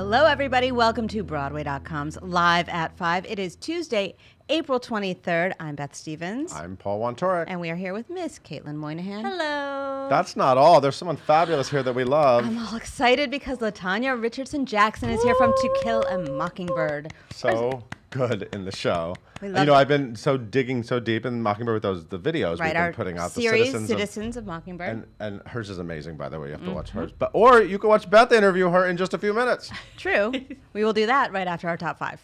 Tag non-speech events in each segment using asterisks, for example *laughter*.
Hello, everybody. Welcome to Broadway.com's Live at 5. It is Tuesday, April 23rd. I'm Beth Stevens. I'm Paul Wontorek. and we are here with Miss Caitlin Moynihan. Hello. That's not all. There's someone fabulous here that we love. I'm all excited because LaTanya Richardson Jackson is here from To Kill a Mockingbird. so good in the show. We And, love you know, it. I've been so digging so deep in Mockingbird with those the videos Right, we've our been putting out. series, the citizens, Citizens, of, of, Mockingbird. and and hers is amazing, by the way. You have to watch Mm-hmm. hers. But or you can watch Beth interview her in just a few minutes. *laughs* True. we will do that right after our top five.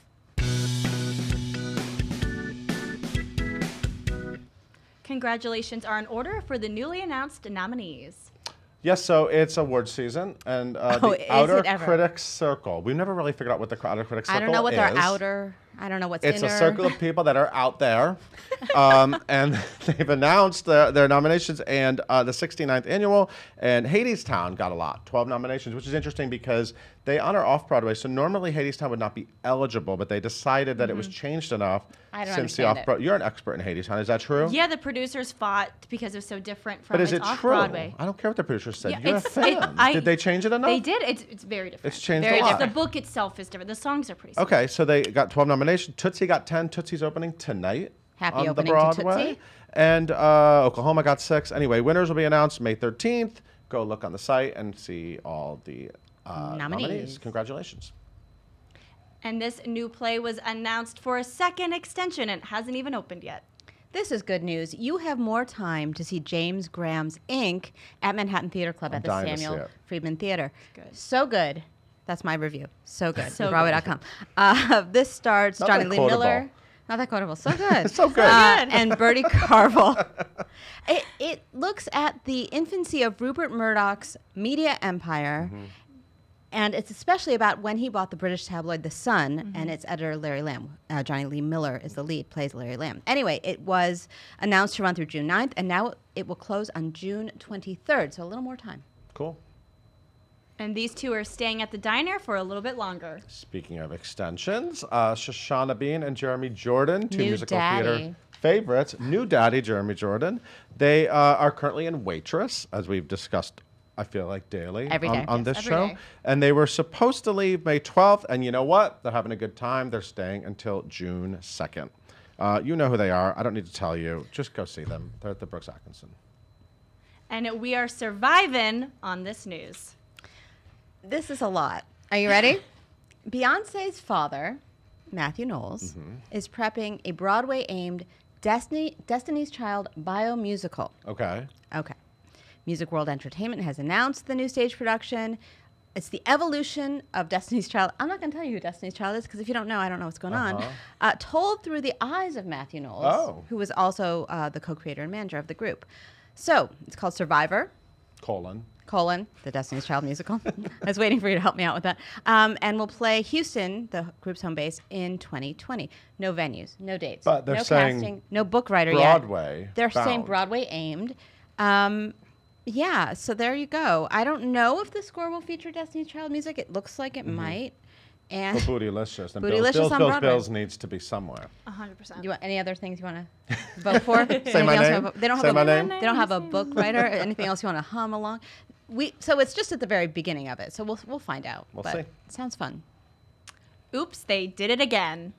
Congratulations are in order for the newly announced nominees. Yes, so it's award season, and uh, Oh, the Outer? Critics Circle. We've never really figured out what the Outer Critics Circle I don't know what is. their outer, I don't know what's It's inner. a circle of *laughs* people that are out there, um, *laughs* and *laughs* they've announced their, their nominations. And uh, the 69th annual and Hadestown got a lot, 12 nominations, which is interesting because they honor off Broadway. So normally Hadestown would not be eligible, but they decided that it was changed enough Mm-hmm. I don't since the off. Broadway. You're an expert in Hadestown, is that true? Yeah, the producers fought because it was so different from But is it true? Broadway. I don't care what the producers said. Yeah, You're a it's- it- fan. I- did they change it enough? They did. It's it's very different. It's changed Very a lot. different. The book itself is different. The songs are pretty. Similar. Okay, so they got 12 nominations. Tootsie got 10. Tootsie's opening tonight Happy on opening the to Broadway. Tootsie. And uh, Oklahoma got six. Anyway, winners will be announced May 13th. Go look on the site and see all the uh, Nominees. Congratulations. And this new play was announced for a second extension and hasn't even opened yet. This is good news. You have more time to see James Graham's Ink at Manhattan Theater Club I'm at the dying to see Samuel. Friedman Theater. Good. So good. That's my review. So good. So Broadway.com. Uh, *laughs* this starts Not Jonny Lee quotable. Miller. Not that quotable. So *laughs* good. So good. Uh, and Bertie Carvel. *laughs* it, it looks at the infancy of Rupert Murdoch's media empire. Mm-hmm. And it's especially about when he bought the British tabloid The Sun Mm-hmm. and its editor, Larry Lamb. Uh, Jonny Lee Miller is the lead, plays Larry Lamb. Anyway, it was announced to run through June 9th, and now it will close on June 23rd, so a little more time. Cool. And these two are staying at the diner for a little bit longer. Speaking of extensions, uh, Shoshana Bean and Jeremy Jordan, two New musical daddy. theater favorites, new daddy Jeremy Jordan. They uh, are currently in Waitress, as we've discussed. I feel like daily Every on, day. on Yes, this show, day. and they were supposed to leave May 12th, and you know what? They're having a good time. They're staying until June 2nd. Uh, you know who they are. I don't need to tell you. Just go see them. They're at the Brooks Atkinson. And we are surviving on this news. This is a lot. Are you ready? *laughs* Beyonce's father, Matthew Knowles, Mm-hmm. is prepping a Broadway aimed Destiny, Destiny's Child bio musical. Okay. Okay. Music World Entertainment has announced the new stage production. It's the evolution of Destiny's Child. I'm not going to tell you who Destiny's Child is because if you don't know, I don't know what's going on. Uh-huh. Uh, told through the eyes of Matthew Knowles, Oh. who was also uh, the co-creator and manager of the group. So it's called Survivor Colon. Colon the Destiny's Child musical. *laughs* I was waiting for you to help me out with that. Um, and we'll play Houston, the group's home base, in 2020. No venues, no dates, But they're no saying casting, no book writer yet. Broadway yet. They're saying. Broadway aimed. Um, yeah, so there you go. I don't know if the score will feature Destiny's Child music. It looks like it Mm-hmm. might. And Well, Bootylicious. And Bootylicious Bills, Bills, on Bills, Broadway. Bills needs to be somewhere. 100%. Do you want any other things you want to *laughs* vote for? Anything my else you name. wanna vote- They don't Say have my a name. They don't have a book writer. or anything else you want to hum along? We so it's just at the very beginning of it. So we'll we'll find out. We'll but see. It sounds fun. Oops, they did it again.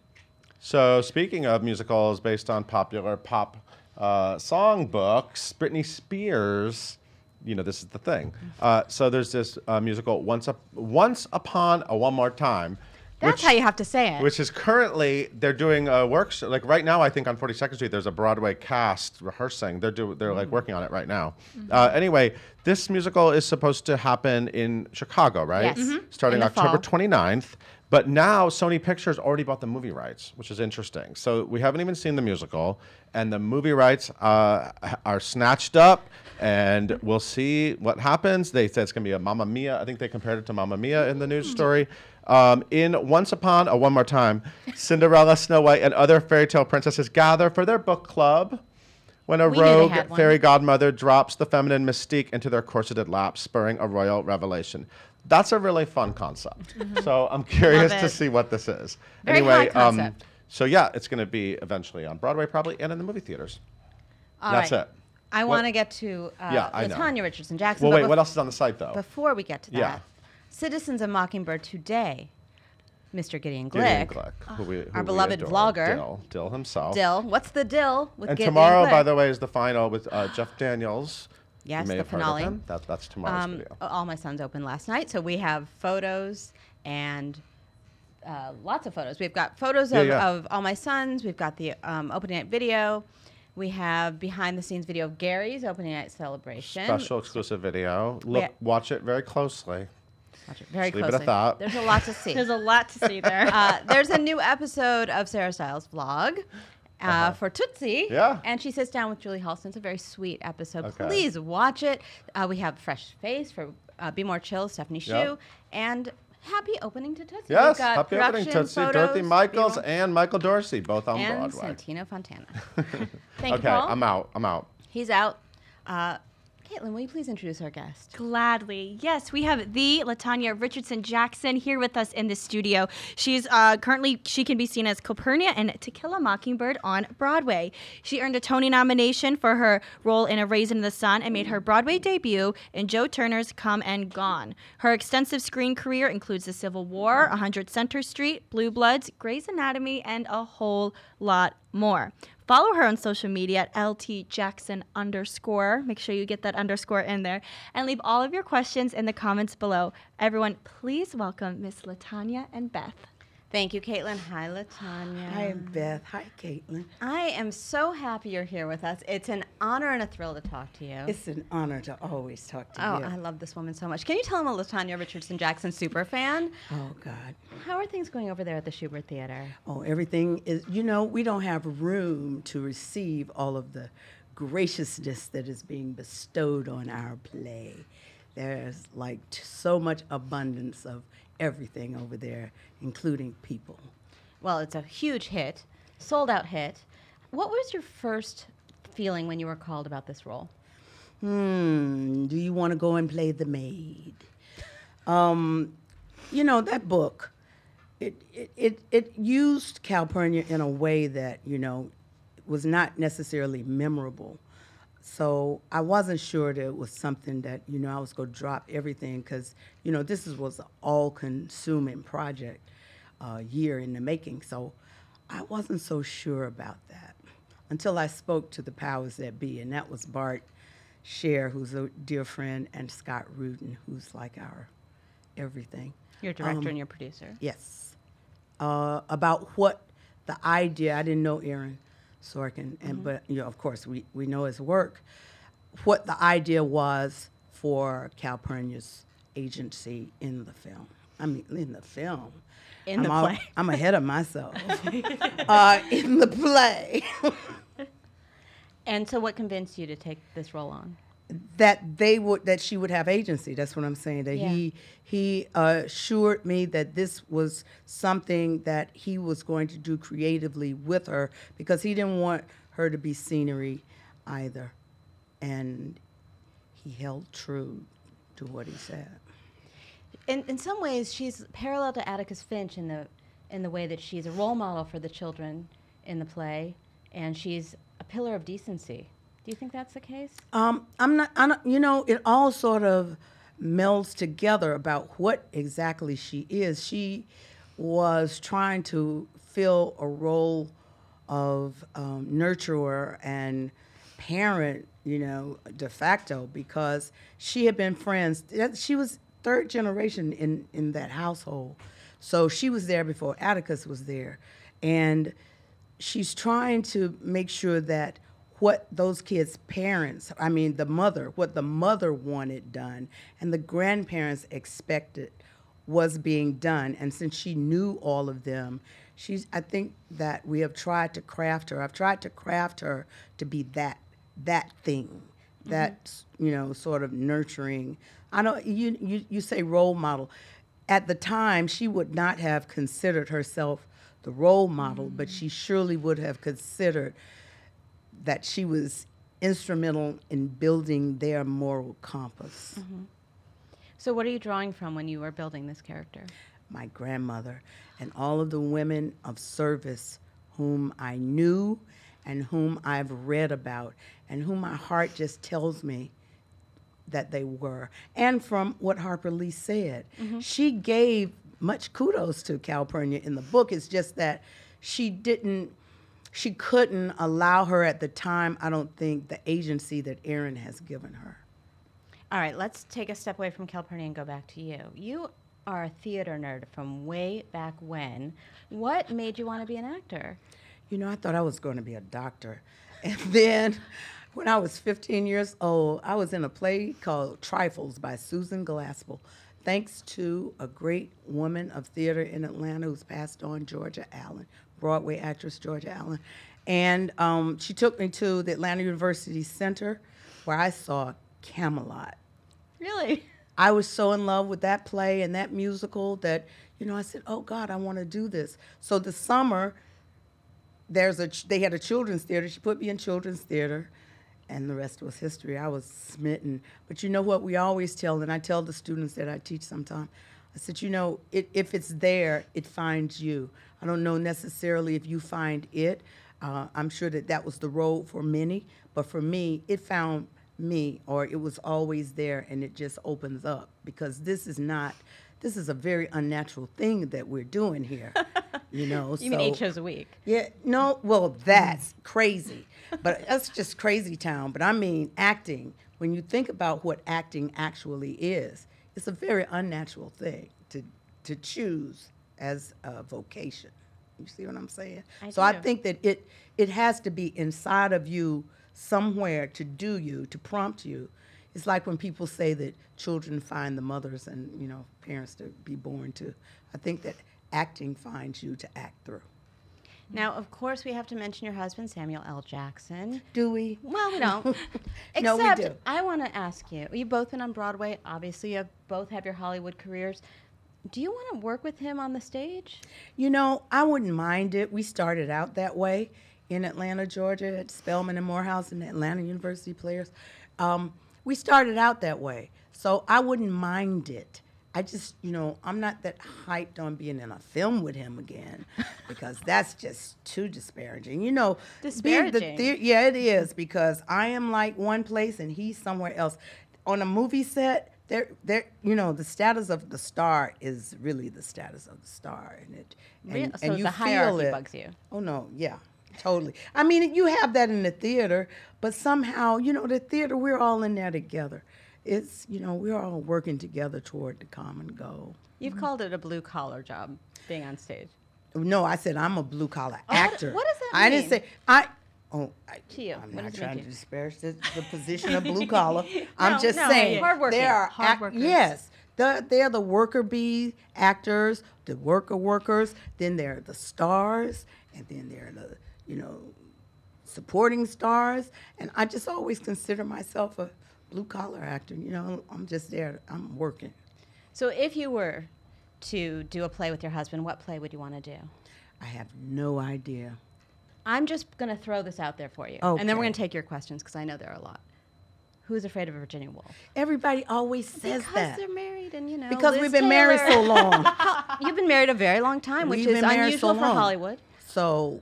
So, speaking of musicals based on popular pop uh, song books, Britney Spears, you know, this is the thing. Uh, so, there's this uh, musical, Once, Up, Once Upon a One More Time. That's which- how you have to say it. Which is currently they're doing a works like right now. I think on 42nd Street there's a Broadway cast rehearsing. They're do they're like working on it right now. Uh, anyway, this musical is supposed to happen in Chicago, right? Yes. Mhm. Starting In October fall. 29th. But now Sony Pictures already bought the movie rights, which is interesting. So we haven't even seen the musical, and the movie rights uh, are snatched up. And we'll see what happens. They said it's going to be a Mamma Mia. I think they compared it to Mamma Mia in the news story. Um, in Once Upon a One More Time, Cinderella, Snow White, and other fairy tale princesses gather for their book club when a We rogue fairy godmother drops the feminine mystique into their corseted laps, spurring a royal revelation. That's a really fun concept. So I'm curious to see what this is. Very anyway, um, so yeah, it's going to be eventually on Broadway probably and in the movie theaters. All That's right. it. I want to get to uh, Yeah, I know. LaTanya Richardson Jackson. Well, wait, what else is on the site though? Before we get to that, Yeah. Citizens of Mockingbird today, Mr. Gideon Gideon Glick. Glick, who we, who our beloved vlogger. Dill, Dill himself. Dill. What's the dill with And Gideon tomorrow, Glick? by the way, is the final with uh, Jeff Daniels. You Yes, may the have heard of finale. him. That, that's tomorrow's Um, video. All My Sons opened last night, so we have photos and uh, lots of photos. We've got photos Yeah, of, yeah. of All My Sons. We've got the um, opening night video. We have behind the scenes video of Gary's opening night celebration. Special exclusive video. Look, Yeah. watch it very closely. Watch it very Just leave it at closely. that. There's a lot to see. *laughs* There's a lot to see there. *laughs* uh, there's a new episode of Sarah Stiles vlog. Uh, Uh-huh. For Tootsie. Yeah. And she sits down with Julie Halston. It's a very sweet episode. Okay. Please watch it. Uh, we have Fresh Face for uh, Be More Chill, Stephanie Hsu. Yep. And happy opening to Tootsie. Yes, happy opening, Tootsie. photos, Dorothy Michaels Be and Michael Dorsey, both on and Broadway. Santino Fontana. *laughs* Thank okay, you, Paul. I'm out. I'm out. He's out. Caitlin, will you please introduce our guest? Gladly. Yes, we have the LaTanya Richardson Jackson here with us in the studio. She's uh, currently, she can be seen as Calpurnia in To Kill a Mockingbird on Broadway. She earned a Tony nomination for her role in A Raisin in the Sun and made her Broadway debut in Joe Turner's Come and Gone. Her extensive screen career includes The Civil War, 100 Center Street, Blue Bloods, Grey's Anatomy, and a whole lot more. Follow her on social media at LT Jackson underscore. Make sure you get that underscore in there. And leave all of your questions in the comments below. Everyone, please welcome Miss LaTanya and Beth. Thank you, Caitlin. Hi, LaTanya. Hi, Beth. Hi, Caitlin. I am so happy you're here with us. It's an honor and a thrill to talk to you. It's an honor to always talk to Oh, you. Oh, I love this woman so much. Can you tell him a LaTanya Richardson Jackson super fan? oh, God. How are things going over there at the Shubert Theater? Oh, everything is, you know, we don't have room to receive all of the graciousness that is being bestowed on our play. There's like so much abundance of everything over there, including people. Well, it's a huge hit, sold out hit. What was your first feeling when you were called about this role? Hmm, do you want to go and play the maid? Um, you know, that book, it, it, it, it used Calpurnia in a way that, you know, was not necessarily memorable. So I wasn't sure that it was something that, you know, I was going to drop everything because, you know, this is, was an all consuming project, uh, year in the making. So I wasn't so sure about that until I spoke to the powers that be, and that was Bart Sher, who's a dear friend, and Scott Rudin, who's like our everything. Your director Um, and your producer. Yes. Uh, about what the idea, I didn't know Aaron Sorkin, and but you know, of course, we, we know his work. What the idea was for Calpurnia's agency in the film. I mean, in the film. In I'm the all- play. I'm ahead of myself. *laughs* uh, in the play. *laughs* And so, what convinced you to take this role on? That they would that she would have agency that's what i'm saying that Yeah. he he assured me that this was something that he was going to do creatively with her because he didn't want her to be scenery either and he held true to what he said In, in some ways, she's parallel to Atticus Finch in the in the way that she's a role model for the children in the play, and she's a pillar of decency. Do you think that's the case? Um, I'm not, I don't, you know, it all sort of melds together about what exactly she is. She was trying to fill a role of um, nurturer and parent, you know, de facto because she had been friends. She was third generation in, in that household. So she was there before Atticus was there. And she's trying to make sure that what those kids' parents, I mean, the mother, what the mother wanted done and the grandparents expected was being done. And since she knew all of them, she's, I think that we have tried to craft her. I've tried to craft her to be that, that thing, mm-hmm. that, you know, sort of nurturing. I know you, you, you say role model. At the time, she would not have considered herself the role model, but she mm. surely would have considered that she was instrumental in building their moral compass. Mm-hmm. So, what are you drawing from when you were building this character? My grandmother and all of the women of service whom I knew and whom I've read about and whom my heart just tells me that they were. And from what Harper Lee said, mm-hmm. she gave much kudos to Calpurnia in the book. It's just that she didn't, she couldn't allow her at the time, I don't think, the agency that Aaron has given her. All right, let's take a step away from Calpurnia and go back to you. You are a theater nerd from way back when. What made you want to be an actor? You know, I thought I was going to be a doctor. And *laughs* then when I was 15 years old, I was in a play called Trifles by Susan Glaspell. Thanks to a great woman of theater in Atlanta who's passed on, Georgia Allen, Broadway actress Georgia Allen. And um, she took me to the Atlanta University Center where I saw Camelot. Really? *laughs* I was so in love with that play and that musical that, you know, I said, oh God, I want to do this. So the summer, there's a, they had a children's theater. She put me in children's theater and the rest was history. I was smitten. But you know what we always tell, and I tell the students that I teach sometimes, I said, you know, it, if it's there, it finds you. I don't know necessarily if you find it. Uh, I'm sure that that was the road for many, but for me, it found me, or it was always there, and it just opens up because this is not. This is a very unnatural thing that we're doing here, *laughs* you know. You mean eight shows a week? yeah, no, well, that's crazy. But that's just crazy town. But I mean, acting, when you think about what acting actually is, it's a very unnatural thing to, to choose as a vocation. You see what I'm saying? I so I think that it, it has to be inside of you somewhere to do you, to prompt you. It's like when people say that children find the mothers and, you know, parents to be born to. I think that acting finds you to act through. Now, of course, we have to mention your husband, Samuel L. Jackson. Do we? Well, we don't. *laughs* No, we Except, do. I want to ask you. You've both been on Broadway. Obviously, you have, both have your Hollywood careers. Do you want to work with him on the stage? You know, I wouldn't mind it. We started out that way in Atlanta, Georgia, at Spelman and Morehouse and Atlanta University Players. Um, we started out that way, so I wouldn't mind it. I just, you know, I'm not that hyped on being in a film with him again because that's just too disparaging. You know, being the Disparaging? yeah, it is because I am like one place and he's somewhere else. On a movie set, there, there, you know, the status of the star is really the status of the star, and it, and, Real- so and you the feel it. bugs you. Oh no, yeah, totally. I mean, you have that in the theater, but somehow, you know, the theater, we're all in there together. It's, you know, we're all working together toward the common goal. You've mm-hmm. called it a blue collar job, being on stage. No, I said I'm a blue collar oh, what- actor. what does that mean? I didn't say I. Oh, I, you, I'm what not trying to disparage the, the *laughs* position of blue collar. I'm just no, saying hardworking. there are Hard workers. yes, the, they're the worker bee actors, the worker workers. Then there are the stars, and then there are the you know supporting stars. And I just always consider myself a blue collar actor. You know, I'm just there. I'm working. So, if you were to do a play with your husband, what play would you want to do? I have no idea. I'm just going to throw this out there for you. And then we're going to take your questions because I know there are a lot. Who's afraid of a Virginia Woolf? Everybody always says because that they're married and, you know. because Liz we've been married so long. *laughs* You've been married a very long time, which We've is unusual so for. Hollywood. So,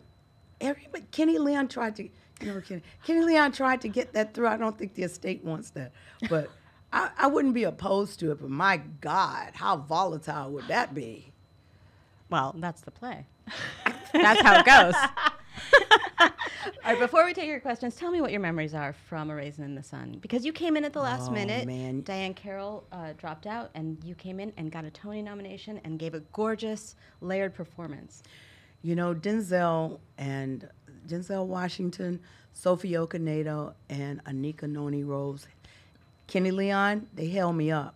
everybody, Kenny Leon tried to, know, Kenny, Kenny Leon tried to get that through. I don't think the estate wants that, but *laughs* I, I wouldn't be opposed to it. But my God, how volatile would that be? Well, that's the play. *laughs* that's how it goes. *laughs* All right, before we take your questions, tell me what your memories are from A Raisin in the Sun. Because you came in at the last Oh, minute. man. Diahann Carroll uh, dropped out, and you came in and got a Tony nomination and gave a gorgeous, layered performance. You know, Denzel and Denzel Washington, Sophie Okonedo, and Anika Noni Rose, Kenny Leon, they held me up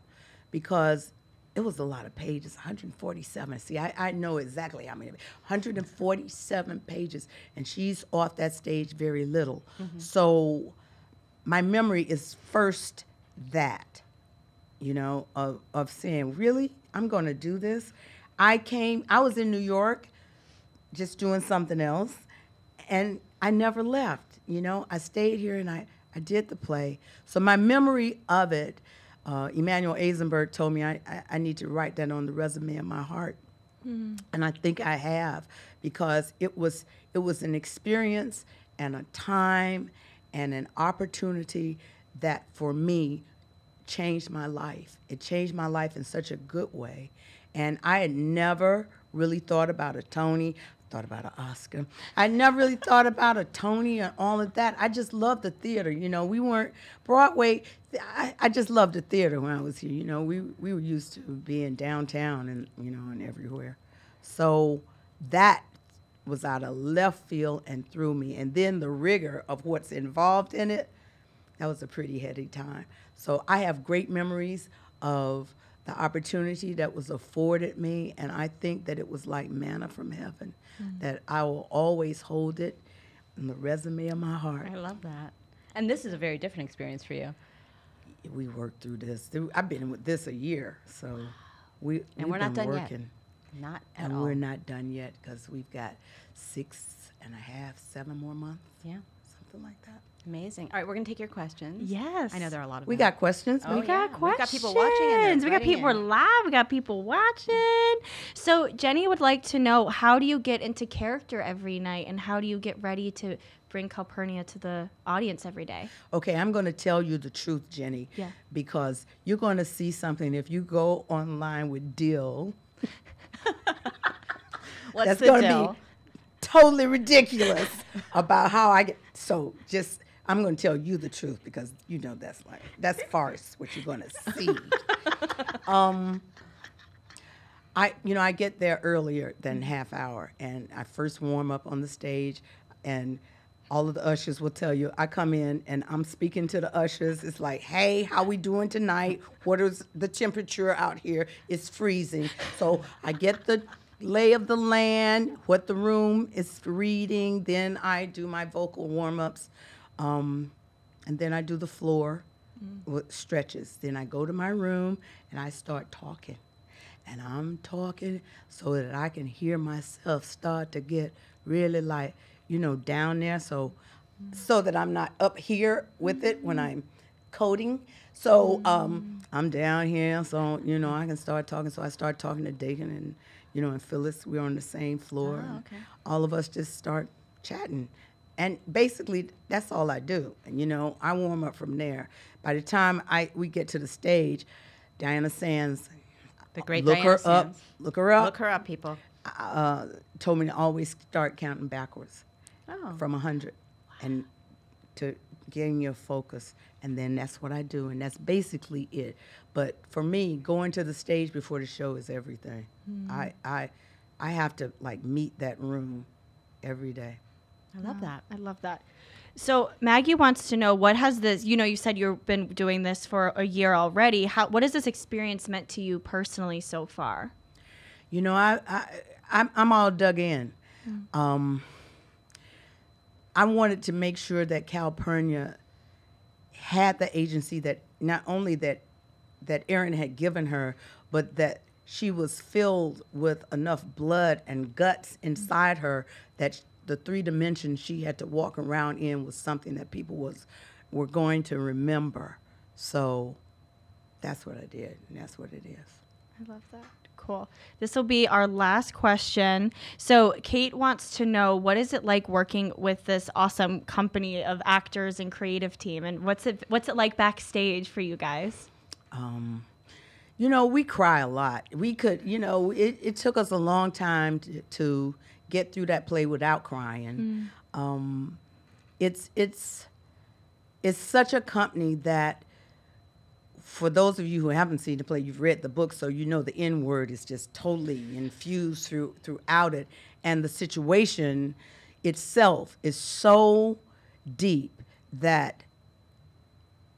because it was a lot of pages 147. See, I, I know exactly how many 147 pages, and she's off that stage very little. Mm-hmm. So my memory is first that you know, of, of saying, really, I'm going to do this. I came, I was in New York just doing something else, and I never left. You know, I stayed here and I, I did the play. So my memory of it, uh, Emmanuel Eisenberg told me I, I, I need to write that on the resume of my heart. And I think I have because it was it was an experience and a time and an opportunity that for me changed my life. It changed my life in such a good way. And I had never really thought about a Tony, thought about an Oscar. I never really thought about a Tony and all of that. I just loved the theater. You know, we weren't Broadway. I, I just loved the theater when I was here. You know, we we were used to being downtown and you know and everywhere. So that was out of left field and threw me. And then the rigor of what's involved in it, that was a pretty heady time. So I have great memories of the opportunity that was afforded me, and I think that it was like manna from heaven, mm. that I will always hold it in the resume of my heart. I love that. And this is a very different experience for you. We worked through this. Through- I've been with this a year, so we And we're not done yet. Not at And all. we're not done yet because we've got six and a half, seven more months, Yeah. Something like that. Amazing. All right, we're going to take your questions. Yes. I know there are a lot of We them. got questions. Oh, we got yeah. questions. We've got people watching We got writing people in. live. We got people watching. So Jenny would like to know how do you get into character every night, and how do you get ready to bring Calpurnia to the audience every day? Okay, I'm going to tell you the truth, Jenny. Yeah. Because you're going to see something if you go online with Dill. *laughs* What's that's the gonna deal? be totally ridiculous about how I get. So just, I'm going to tell you the truth because you know that's like that's farce. What you're going to see. *laughs* um, I, you know, I get there earlier than half hour, and I first warm up on the stage, and all of the ushers will tell you I come in and I'm speaking to the ushers. It's like, hey, how we doing tonight? What is the temperature out here? It's freezing. So I get the lay of the land, what the room is reading. Then I do my vocal warm ups, um, and then I do the floor with stretches. Then I go to my room and I start talking and I'm talking so that I can hear myself start to get really like, you know, down there. So, so that I'm not up here with it when I'm coding. So um, I'm down here, so you know I can start talking. So I start talking to Dakin and you know and Phyllis. We're on the same floor. Oh, okay. All of us just start chatting, and basically that's all I do. And you know I warm up from there. By the time I we get to the stage, Diana Sands The great look Diana her up. Look her up. Look her up, people. Uh, told me to always start counting backwards Oh. from 100 and to gain your focus. And then that's what I do. And that's basically it. But for me, going to the stage before the show is everything. Hmm. I, I, I have to like meet that room every day. I love that. I love that. So Maggie wants to know what has this. You know, you said you've been doing this for a year already. How what has this experience meant to you personally so far? You know, I, I I'm, I'm all dug in. Um, I wanted to make sure that Calpurnia had the agency that not only that that Aaron had given her, but that she was filled with enough blood and guts inside her that the three dimensions she had to walk around in was something that people was were going to remember. So that's what I did, and that's what it is. I love that. Cool. This will be our last question. So, Kate wants to know what is it like working with this awesome company of actors and creative team, and what's it what's it like backstage for you guys? um, you know, we cry a lot. We could, you know, it, it took us a long time to, to get through that play without crying. Um, it's it's it's such a company that for those of you who haven't seen the play, you've read the book, so you know the N word is just totally infused through throughout it, and the situation itself is so deep that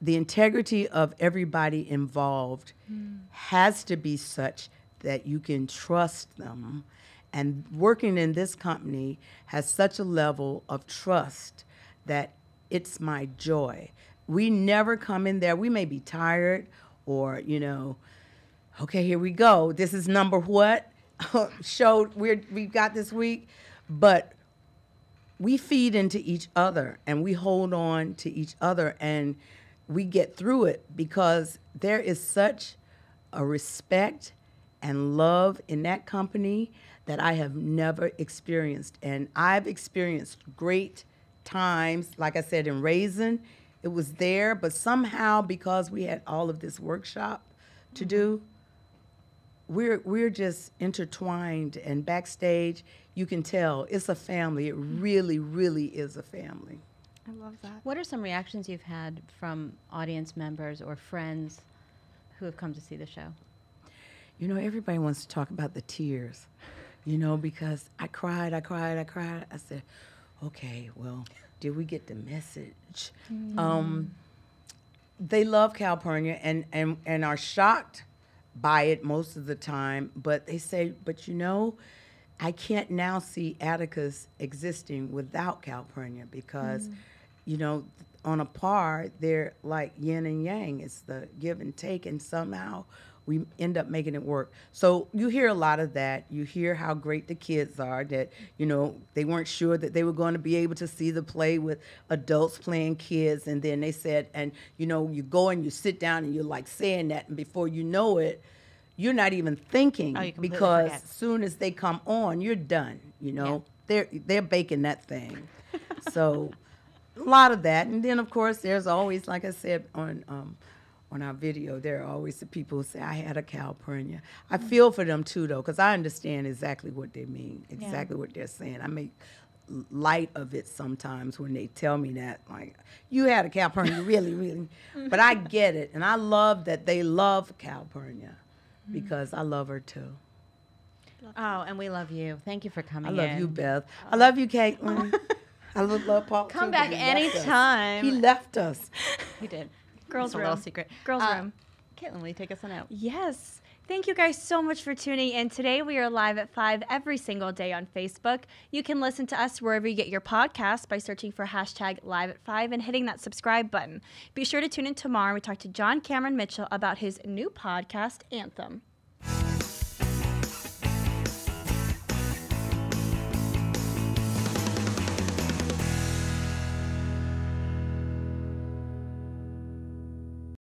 the integrity of everybody involved hmm. has to be such that you can trust them. And working in this company has such a level of trust that it's my joy. We never come in there, we may be tired or, you know, okay, here we go. This is number what *laughs* show we're, we've got this week. But we feed into each other and we hold on to each other and we get through it because there is such a respect and love in that company that I have never experienced. And I've experienced great times, like I said, in Raisin, it was there, but somehow because we had all of this workshop to do, mm-hmm. we're we're just intertwined and backstage you can tell it's a family. It mm-hmm. really, really is a family. I love that. What are some reactions you've had from audience members or friends who have come to see the show? You know, everybody wants to talk about the tears, you know, because I cried, I cried, I cried. I said, okay, well, did we get the message? Um, they love Calpurnia and, and, and are shocked by it most of the time, but they say, but you know, I can't now see Atticus existing without Calpurnia because, you know, on a par, they're like yin and yang. It's the give and take, and somehow we end up making it work. So you hear a lot of that. You hear how great the kids are, that, you know, they weren't sure that they were going to be able to see the play with adults playing kids. And then they said, and, you know, you go and you sit down and you're like saying that, and before you know it, you're not even thinking Oh, because forget. as soon as they come on, you're done. You know, they're they're baking that thing. *laughs* so a lot of that, and then of course there's always, like I said on um, on our video, there are always the people who say I had a Calpurnia. I feel for them too, though, because I understand exactly what they mean, exactly what they're saying. I make light of it sometimes when they tell me that, like you had a Calpurnia, *laughs* really, really. But I get it, and I love that they love Calpurnia mm-hmm. because I love her too. Oh, and we love you. Thank you for coming I love in. you, Beth. I oh. love you, Caitlin. *laughs* I love, love Paul. Come too, back but he left us. He left us. *laughs* We did. Girls' a little room. secret. Girls' Uh, room. Caitlin, will you take us on out? Yes. Thank you guys so much for tuning in. Today we are live at 5 every single day on Facebook. You can listen to us wherever you get your podcasts by searching for hashtag live at 5 and hitting that subscribe button. Be sure to tune in tomorrow. We talk to John Cameron Mitchell about his new podcast, Anthem.